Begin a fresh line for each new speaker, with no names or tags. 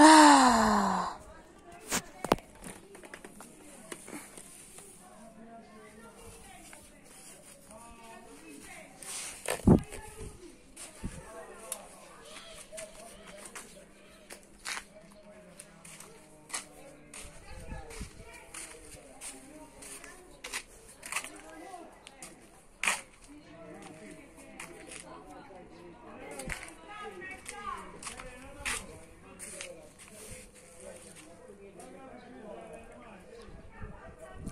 哎。